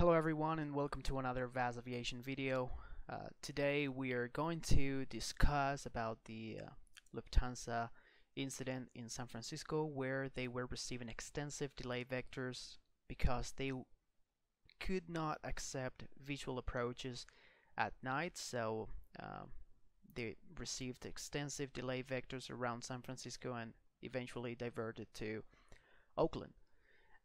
Hello everyone and welcome to another VAS Aviation video. Uh, today we are going to discuss about the uh, Lufthansa incident in San Francisco where they were receiving extensive delay vectors because they could not accept visual approaches at night so um, they received extensive delay vectors around San Francisco and eventually diverted to Oakland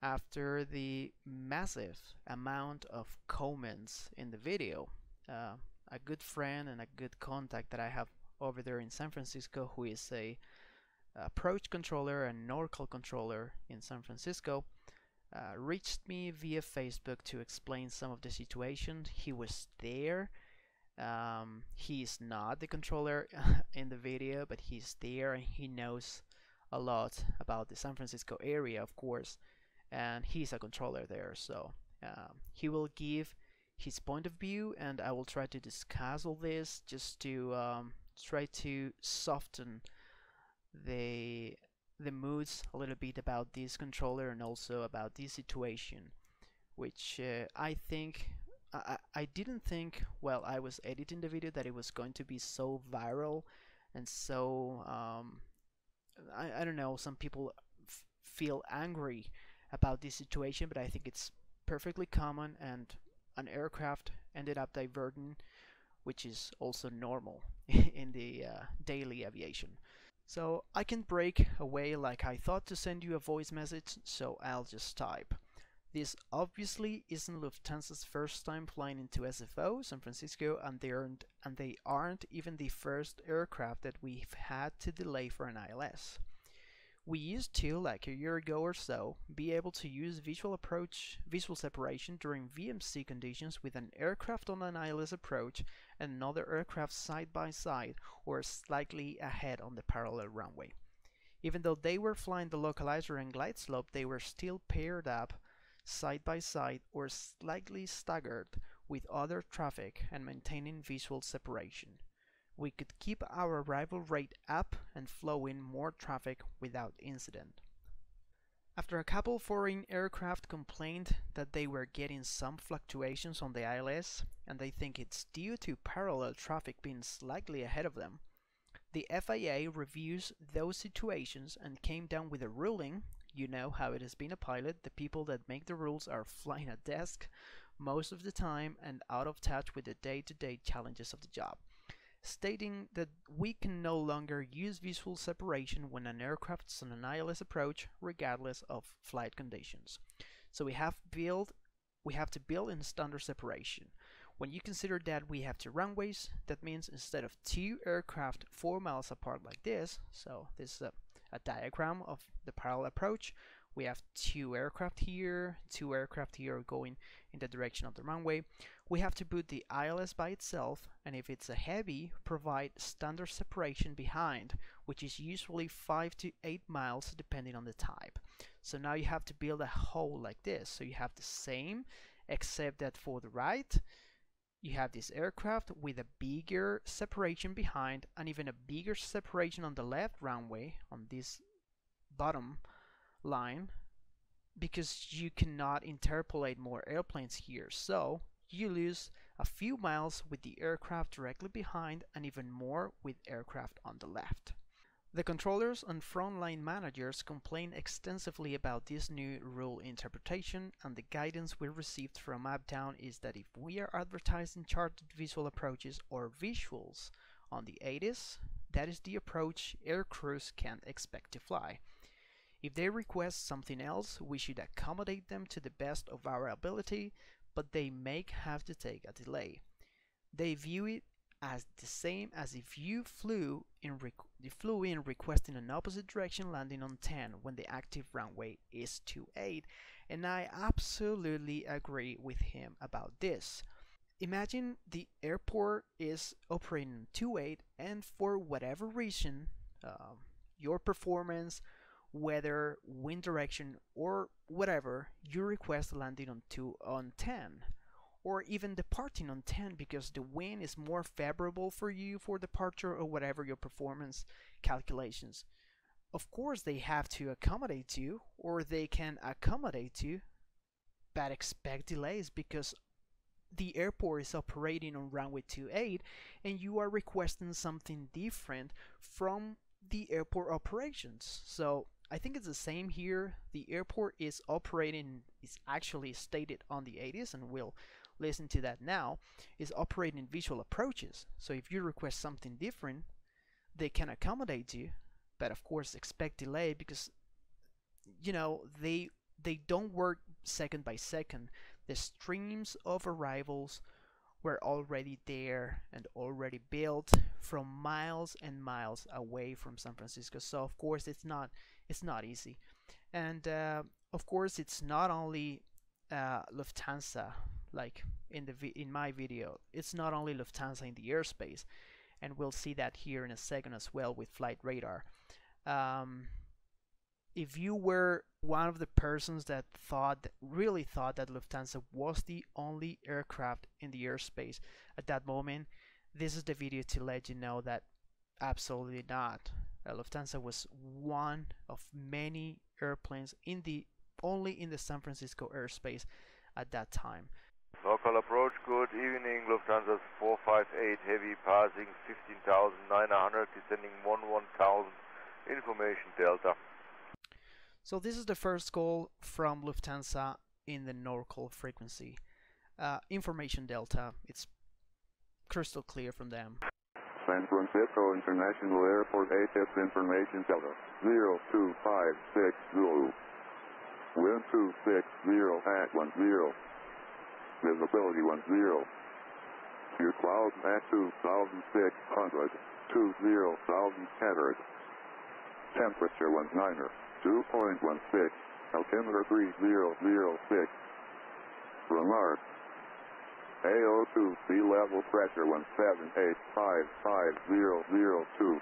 after the massive amount of comments in the video. Uh, a good friend and a good contact that I have over there in San Francisco who is a approach controller and NORCAL controller in San Francisco uh, reached me via Facebook to explain some of the situation. He was there. Um, he's not the controller in the video, but he's there and he knows a lot about the San Francisco area, of course and he's a controller there so um, he will give his point of view and I will try to discuss all this just to um, try to soften the the moods a little bit about this controller and also about this situation which uh, I think I, I didn't think while I was editing the video that it was going to be so viral and so um, I, I don't know some people feel angry about this situation, but I think it's perfectly common and an aircraft ended up diverting, which is also normal in the uh, daily aviation. So I can break away like I thought to send you a voice message, so I'll just type. This obviously isn't Lufthansa's first time flying into SFO, San Francisco, and they aren't, and they aren't even the first aircraft that we've had to delay for an ILS. We used to, like a year ago or so, be able to use visual approach, visual separation during VMC conditions with an aircraft on an ILS approach and another aircraft side by side or slightly ahead on the parallel runway. Even though they were flying the localizer and glide slope, they were still paired up side by side or slightly staggered with other traffic and maintaining visual separation we could keep our arrival rate up and flow in more traffic without incident. After a couple foreign aircraft complained that they were getting some fluctuations on the ILS and they think it's due to parallel traffic being slightly ahead of them, the FAA reviews those situations and came down with a ruling. You know how it has been a pilot, the people that make the rules are flying a desk most of the time and out of touch with the day-to-day -day challenges of the job stating that we can no longer use visual separation when an aircraft is on an ILS approach regardless of flight conditions. So we have build we have to build in standard separation. When you consider that we have two runways, that means instead of two aircraft four miles apart like this, so this is a, a diagram of the parallel approach, we have two aircraft here, two aircraft here going in the direction of the runway. We have to put the ILS by itself and if it's a heavy, provide standard separation behind, which is usually 5 to 8 miles depending on the type. So now you have to build a hole like this. So you have the same, except that for the right, you have this aircraft with a bigger separation behind and even a bigger separation on the left runway on this bottom line because you cannot interpolate more airplanes here so you lose a few miles with the aircraft directly behind and even more with aircraft on the left. The controllers and frontline managers complain extensively about this new rule interpretation and the guidance we received from Uptown is that if we are advertising charted visual approaches or visuals on the ATIS, that is the approach air crews can expect to fly. If they request something else, we should accommodate them to the best of our ability, but they may have to take a delay. They view it as the same as if you flew in, flew in requesting an opposite direction landing on 10 when the active runway is 28 and I absolutely agree with him about this. Imagine the airport is operating 28 and for whatever reason uh, your performance weather, wind direction, or whatever, you request landing on 2 on 10 or even departing on 10 because the wind is more favorable for you for departure or whatever your performance calculations. Of course they have to accommodate you or they can accommodate you but expect delays because the airport is operating on runway 28 and you are requesting something different from the airport operations. So I think it's the same here. The airport is operating, is actually stated on the ATIS, and we'll listen to that now, is operating visual approaches. So if you request something different, they can accommodate you, but of course expect delay because you know they they don't work second by second. The streams of arrivals were already there and already built from miles and miles away from San Francisco. So of course it's not it's not easy, and uh, of course it's not only uh, Lufthansa like in the in my video. It's not only Lufthansa in the airspace, and we'll see that here in a second as well with Flight Radar. Um, if you were one of the persons that thought really thought that Lufthansa was the only aircraft in the airspace at that moment this is the video to let you know that absolutely not. Lufthansa was one of many airplanes in the only in the San Francisco airspace at that time. Norcal approach, good evening, Lufthansa 458 heavy passing 15,900 descending 11,000 information Delta so this is the first call from Lufthansa in the NORCAL frequency. Uh, information delta, it's crystal clear from them. San Francisco International Airport ATIS information delta 0256 Zulu. Wind 260 at 10. Visibility 10. Your clouds at 2600. 20,000 catered. Temperature 19er. 2.16, altimeter 3006. Remark. AO2 sea level pressure 178550002.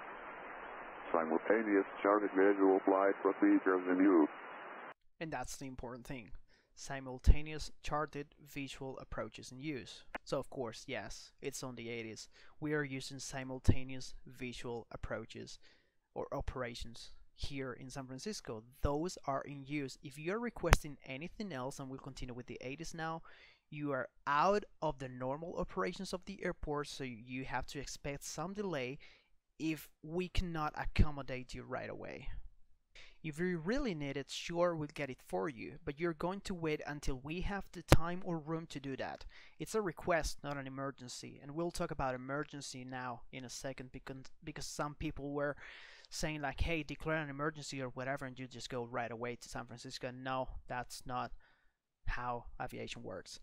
Simultaneous charted visual flight procedures in use. And that's the important thing. Simultaneous charted visual approaches in use. So of course, yes, it's on the ATIS. We are using simultaneous visual approaches or operations here in San Francisco. Those are in use. If you're requesting anything else, and we'll continue with the ATIS now, you are out of the normal operations of the airport, so you have to expect some delay if we cannot accommodate you right away. If you really need it, sure, we'll get it for you, but you're going to wait until we have the time or room to do that. It's a request, not an emergency, and we'll talk about emergency now in a second because, because some people were saying like, hey, declare an emergency or whatever, and you just go right away to San Francisco. No, that's not how aviation works.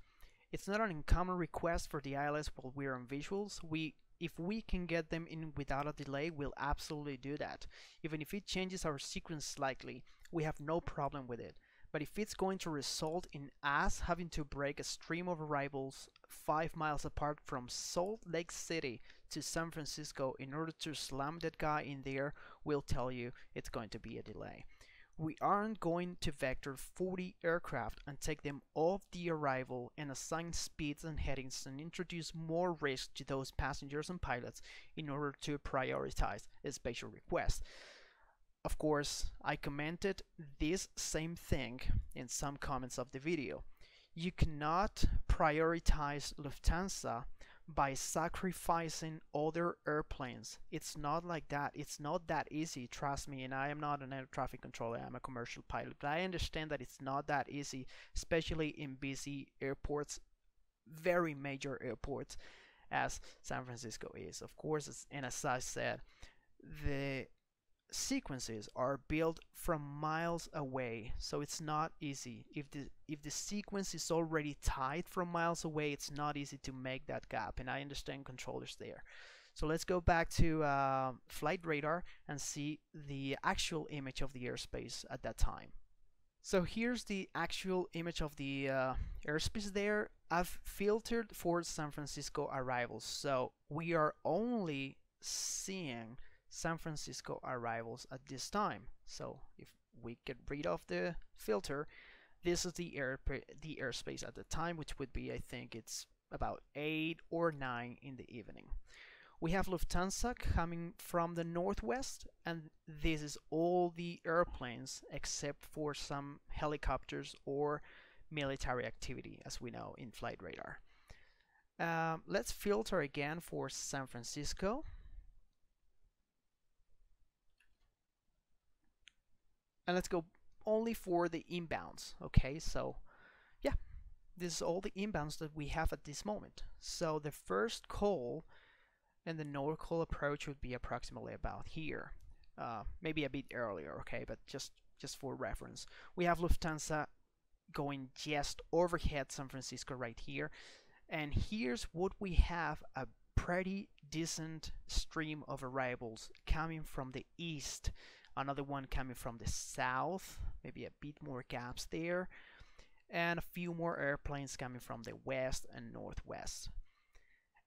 It's not an uncommon request for the ILS while we're on visuals. We if we can get them in without a delay, we'll absolutely do that. Even if it changes our sequence slightly, we have no problem with it. But if it's going to result in us having to break a stream of arrivals 5 miles apart from Salt Lake City to San Francisco in order to slam that guy in there, we'll tell you it's going to be a delay. We aren't going to vector 40 aircraft and take them off the arrival and assign speeds and headings and introduce more risk to those passengers and pilots in order to prioritize a special request. Of course, I commented this same thing in some comments of the video. You cannot prioritize Lufthansa by sacrificing other airplanes. It's not like that. It's not that easy, trust me. And I am not an air traffic controller, I'm a commercial pilot. But I understand that it's not that easy, especially in busy airports, very major airports, as San Francisco is. Of course, and as I said, the sequences are built from miles away so it's not easy. If the if the sequence is already tied from miles away it's not easy to make that gap and I understand controllers there. So let's go back to uh, flight radar and see the actual image of the airspace at that time. So here's the actual image of the uh, airspace there. I've filtered for San Francisco arrivals so we are only seeing San Francisco arrivals at this time. So if we get rid of the filter, this is the air the airspace at the time, which would be I think it's about 8 or 9 in the evening. We have Lufthansa coming from the northwest and this is all the airplanes except for some helicopters or military activity, as we know in flight radar. Um, let's filter again for San Francisco. And let's go only for the inbounds. Okay, so yeah, this is all the inbounds that we have at this moment. So the first call and the norcal approach would be approximately about here. Uh, maybe a bit earlier, okay, but just just for reference. We have Lufthansa going just overhead San Francisco right here. And here's what we have a pretty decent stream of arrivals coming from the east. Another one coming from the south, maybe a bit more gaps there. And a few more airplanes coming from the west and northwest.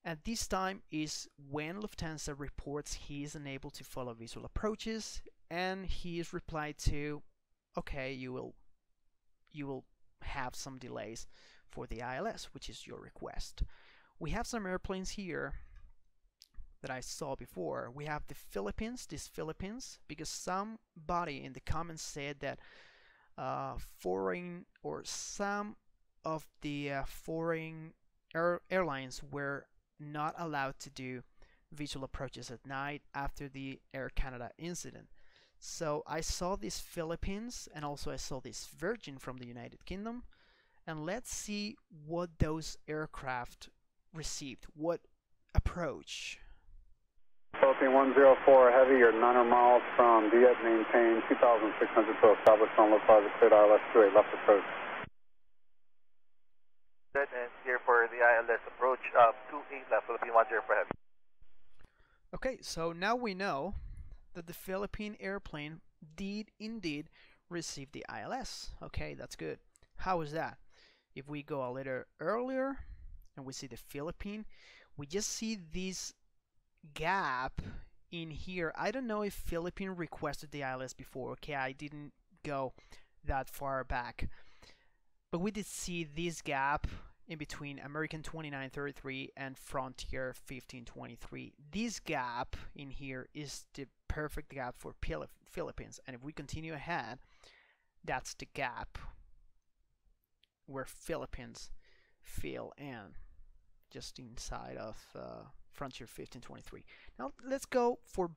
And this time is when Lufthansa reports he is unable to follow visual approaches and he is replied to okay you will you will have some delays for the ILS, which is your request. We have some airplanes here that I saw before. We have the Philippines, these Philippines, because somebody in the comments said that uh, foreign or some of the uh, foreign air airlines were not allowed to do visual approaches at night after the Air Canada incident. So I saw this Philippines and also I saw this Virgin from the United Kingdom and let's see what those aircraft received, what approach. Philippine 104 Heavy, you're 900 miles from Dieppe, maintain 2,600 to establish on left side of cleared ILS 28 left approach. That and here for the ILS approach, uh, 28 left, Philippine 104 Heavy. Okay, so now we know that the Philippine airplane did indeed receive the ILS. Okay, that's good. How is that? If we go a little earlier and we see the Philippine, we just see this gap in here. I don't know if Philippine requested the ILS before. Okay, I didn't go that far back. But we did see this gap in between American 2933 and Frontier 1523. This gap in here is the perfect gap for Philippines. And if we continue ahead, that's the gap where Philippines fill in just inside of uh, Frontier 1523. Now let's go for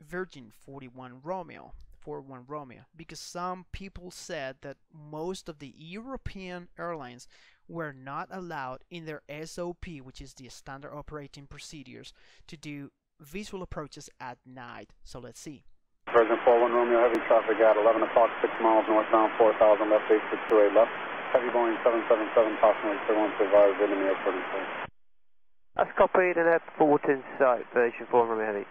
Virgin 41 Romeo. 41 Romeo because some people said that most of the European airlines were not allowed in their SOP, which is the standard operating procedures, to do visual approaches at night. So let's see. Virgin 41 Romeo, heavy traffic at 11 o'clock, 6 miles northbound, 4000 left, 8628 left. Heavy Boeing 777, approximately 31 to advise in the airport. That's copied and airport in sight, Virgin 4 Romeo Heavy.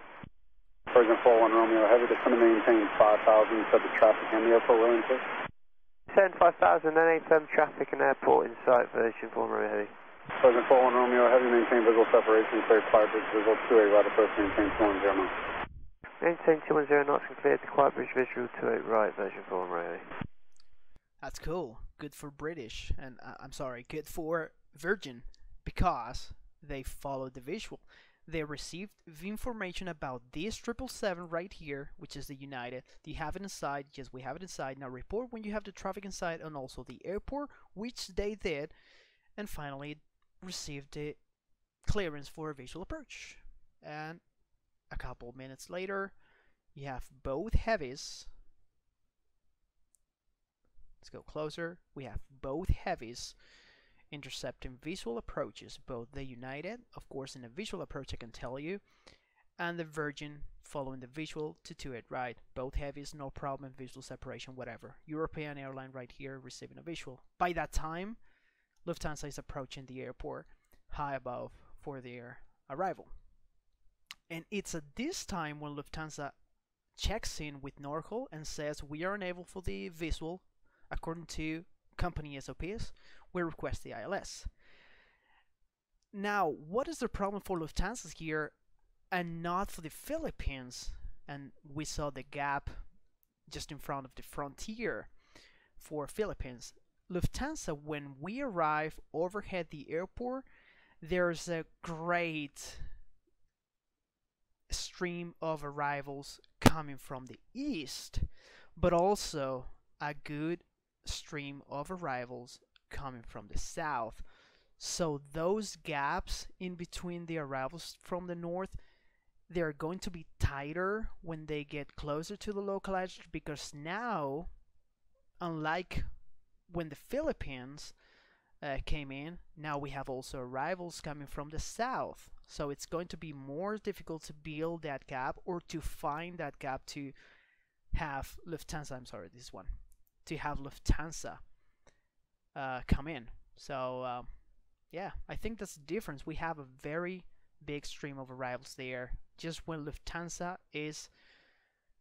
Virgin 41 Romeo Heavy, descend to maintain 5000, you said the traffic in the airport will into? Send 5000 and firm traffic and airport in sight, Virgin 4 Romeo Heavy. Virgin 41 Romeo Heavy, maintain visual separation, clear quiet bridge, visual 2 right approach, maintain 210 knots. Maintain 210 knots and clear to quiet bridge, visual 28 right, Virgin 4 Romeo Heavy. That's cool. Good for British, and uh, I'm sorry, good for Virgin because they followed the visual. They received the information about this 777 right here, which is the United. Do you have it inside? Yes, we have it inside. Now report when you have the traffic inside and also the airport, which they did. And finally, received the clearance for a visual approach. And a couple of minutes later, you have both heavies Let's go closer. We have both heavies intercepting visual approaches, both the United, of course in the visual approach I can tell you, and the Virgin following the visual to do it right. Both heavies, no problem, visual separation, whatever. European airline right here receiving a visual. By that time, Lufthansa is approaching the airport high above for their arrival. And it's at this time when Lufthansa checks in with Norcal and says we are unable for the visual according to company SOPs, we request the ILS. Now, what is the problem for Lufthansa here and not for the Philippines? And we saw the gap just in front of the frontier for Philippines. Lufthansa, when we arrive overhead the airport, there's a great stream of arrivals coming from the east, but also a good stream of arrivals coming from the south. So those gaps in between the arrivals from the north, they're going to be tighter when they get closer to the localizer because now, unlike when the Philippines uh, came in, now we have also arrivals coming from the south. So it's going to be more difficult to build that gap or to find that gap to have Lufthansa, I'm sorry, this one, to have Lufthansa uh, come in. So um, yeah, I think that's the difference. We have a very big stream of arrivals there. Just when Lufthansa is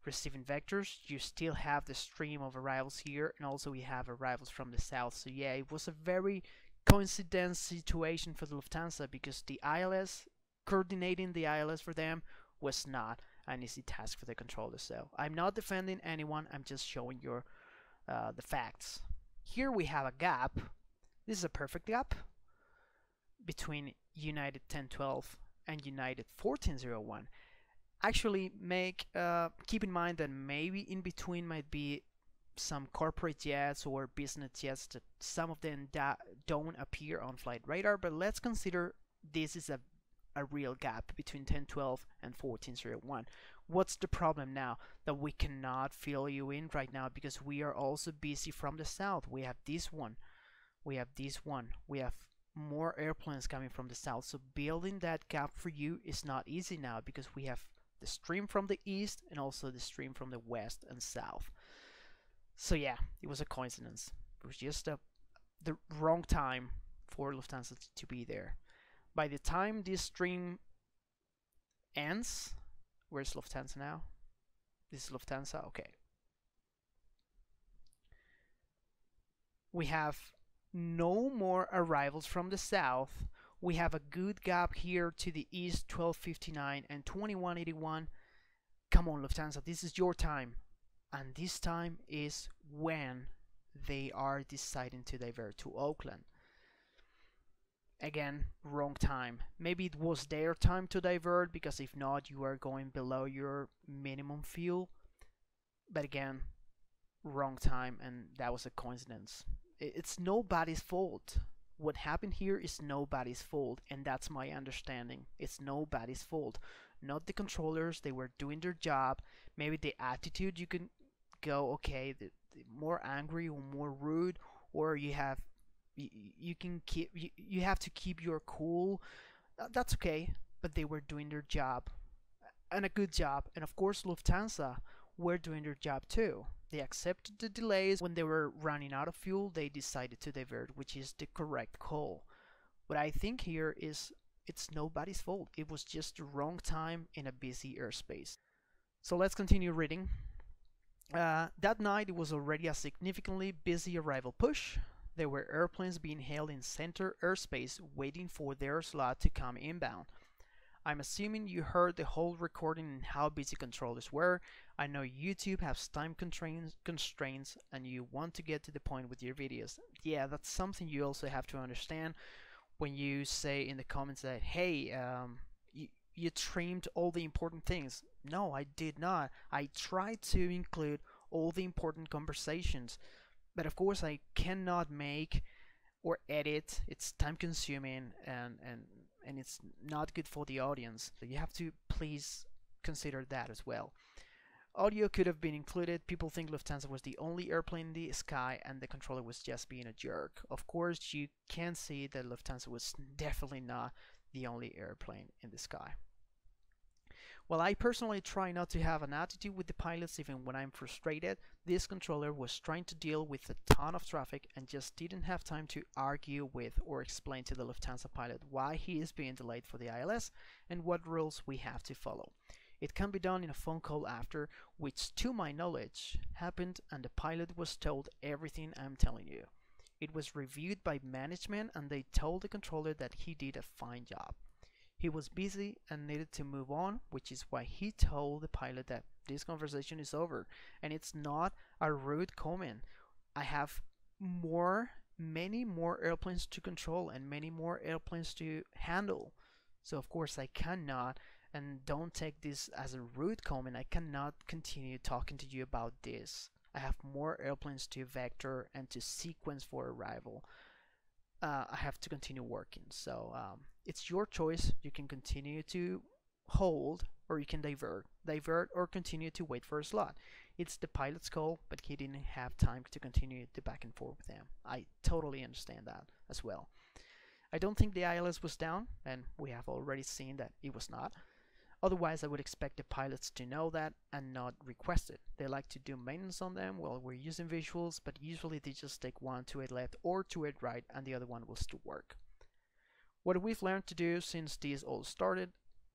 receiving vectors, you still have the stream of arrivals here, and also we have arrivals from the south. So yeah, it was a very coincidence situation for the Lufthansa because the ILS coordinating the ILS for them was not an easy task for the controller. So I'm not defending anyone. I'm just showing you uh, the facts. Here we have a gap. This is a perfect gap between United 1012 and United 1401 actually make uh, keep in mind that maybe in between might be some corporate jets or business jets that some of them don't appear on flight radar but let's consider this is a, a real gap between 1012 and 1401 what's the problem now that we cannot fill you in right now because we are also busy from the south we have this one we have this one we have more airplanes coming from the south so building that gap for you is not easy now because we have the stream from the east and also the stream from the west and south. So yeah, it was a coincidence. It was just a, the wrong time for Lufthansa to be there. By the time this stream ends, where's Lufthansa now? This is Lufthansa, okay. We have no more arrivals from the south we have a good gap here to the east 1259 and 2181 come on Lufthansa this is your time and this time is when they are deciding to divert to Oakland again wrong time. Maybe it was their time to divert because if not you are going below your minimum fuel. But again wrong time and that was a coincidence. It's nobody's fault. What happened here is nobody's fault and that's my understanding. It's nobody's fault. Not the controllers they were doing their job. Maybe the attitude you can go okay the, the more angry or more rude or you have you, you can keep you, you have to keep your cool that's okay but they were doing their job and a good job and of course Lufthansa were doing their job too they accepted the delays. When they were running out of fuel, they decided to divert, which is the correct call. What I think here is it's nobody's fault. It was just the wrong time in a busy airspace. So let's continue reading. Uh, that night it was already a significantly busy arrival push. There were airplanes being held in center airspace waiting for their slot to come inbound. I'm assuming you heard the whole recording and how busy controllers were. I know YouTube has time constraints, and you want to get to the point with your videos. Yeah, that's something you also have to understand when you say in the comments that, hey, um, you, you trimmed all the important things. No, I did not. I tried to include all the important conversations. But of course, I cannot make or edit. It's time consuming and, and and it's not good for the audience. So you have to please consider that as well. Audio could have been included. People think Lufthansa was the only airplane in the sky and the controller was just being a jerk. Of course, you can see that Lufthansa was definitely not the only airplane in the sky. While I personally try not to have an attitude with the pilots even when I'm frustrated, this controller was trying to deal with a ton of traffic and just didn't have time to argue with or explain to the Lufthansa pilot why he is being delayed for the ILS and what rules we have to follow. It can be done in a phone call after, which to my knowledge happened and the pilot was told everything I'm telling you. It was reviewed by management and they told the controller that he did a fine job. He was busy and needed to move on, which is why he told the pilot that this conversation is over. And it's not a rude comment. I have more, many more airplanes to control and many more airplanes to handle. So, of course, I cannot, and don't take this as a rude comment, I cannot continue talking to you about this. I have more airplanes to vector and to sequence for arrival. uh, I have to continue working. So um, it's your choice. You can continue to hold or you can divert. Divert or continue to wait for a slot. It's the pilot's call, but he didn't have time to continue the back and forth with them. I totally understand that as well. I don't think the ILS was down, and we have already seen that it was not. Otherwise, I would expect the pilots to know that and not request it. They like to do maintenance on them while we're using visuals, but usually they just take one to a left or to it right, and the other one will still work. What we've learned to do since these all started,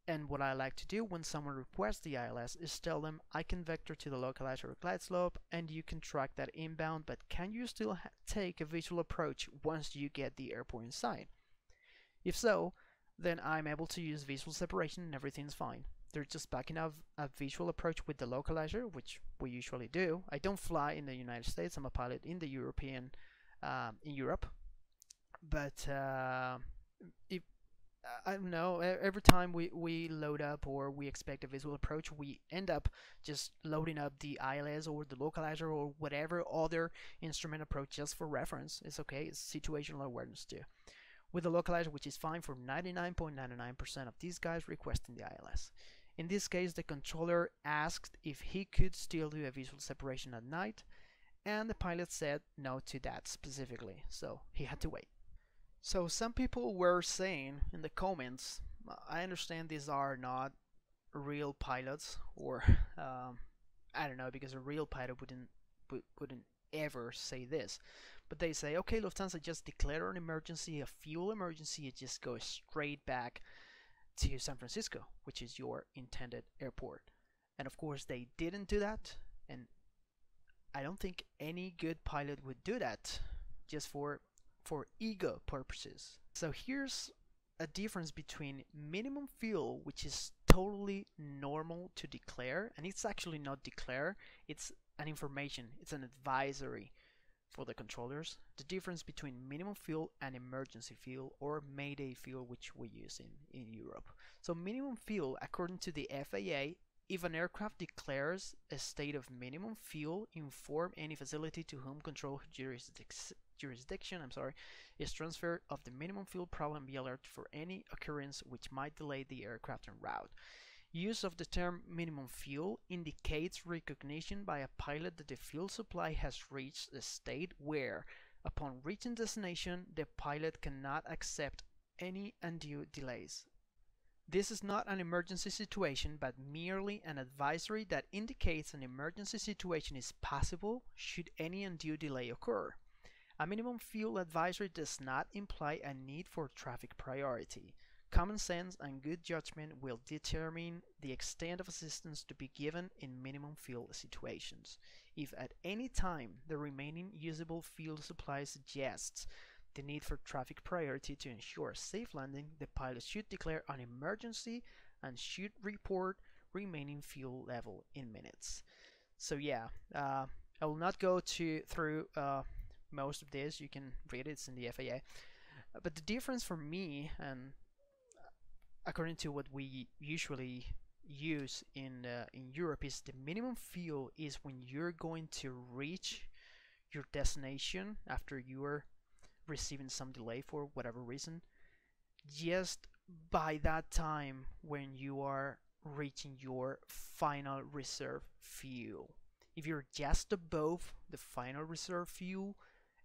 and what I like to do when someone requests the ILS is tell them I can vector to the localizer or glide slope and you can track that inbound, but can you still take a visual approach once you get the airport inside? If so, then I'm able to use visual separation and everything's fine. They're just backing up a visual approach with the localizer, which we usually do. I don't fly in the United States. I'm a pilot in the European, um, in Europe. But uh, if I don't know, every time we, we load up or we expect a visual approach, we end up just loading up the ILS or the localizer or whatever other instrument approach just for reference. It's okay, it's situational awareness too with the localizer which is fine for 99.99% of these guys requesting the ILS. In this case the controller asked if he could still do a visual separation at night and the pilot said no to that specifically so he had to wait. So some people were saying in the comments I understand these are not real pilots or um, I don't know because a real pilot wouldn't wouldn't ever say this but they say, okay, Lufthansa just declare an emergency, a fuel emergency, it just goes straight back to San Francisco, which is your intended airport. And of course, they didn't do that, and I don't think any good pilot would do that just for for ego purposes. So here's a difference between minimum fuel, which is totally normal to declare, and it's actually not declare, it's an information, it's an advisory for the controllers, the difference between minimum fuel and emergency fuel or mayday fuel which we use in, in Europe. So minimum fuel according to the FAA if an aircraft declares a state of minimum fuel, inform any facility to whom control jurisdic jurisdiction I'm sorry, is transferred of the minimum fuel problem be alert for any occurrence which might delay the aircraft en route. Use of the term minimum fuel indicates recognition by a pilot that the fuel supply has reached a state where, upon reaching destination, the pilot cannot accept any undue delays. This is not an emergency situation, but merely an advisory that indicates an emergency situation is possible should any undue delay occur. A minimum fuel advisory does not imply a need for traffic priority. Common sense and good judgment will determine the extent of assistance to be given in minimum fuel situations. If at any time the remaining usable fuel supply suggests the need for traffic priority to ensure safe landing, the pilot should declare an emergency and should report remaining fuel level in minutes. So yeah, uh, I will not go to through uh, most of this. You can read it, it's in the FAA. But the difference for me and according to what we usually use in uh, in Europe is the minimum fuel is when you're going to reach your destination after you are receiving some delay for whatever reason just by that time when you are reaching your final reserve fuel. If you're just above the final reserve fuel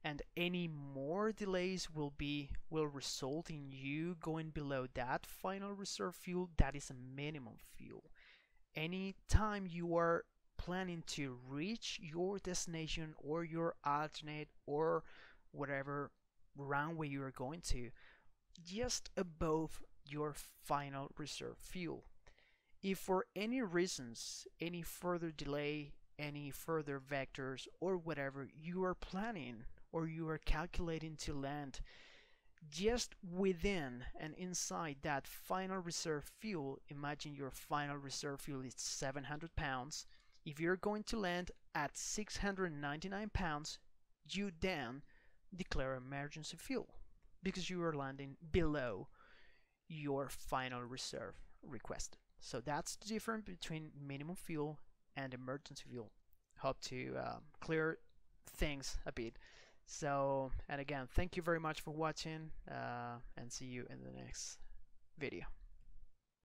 and any more delays will be will result in you going below that final reserve fuel that is a minimum fuel. Any time you are planning to reach your destination or your alternate or whatever runway you are going to just above your final reserve fuel. If for any reasons any further delay any further vectors or whatever you are planning or you are calculating to land just within and inside that final reserve fuel imagine your final reserve fuel is 700 pounds. If you're going to land at 699 pounds you then declare emergency fuel because you are landing below your final reserve requested so that's the difference between minimum fuel and emergency fuel. Hope to um, clear things a bit. So, and again, thank you very much for watching uh, and see you in the next video.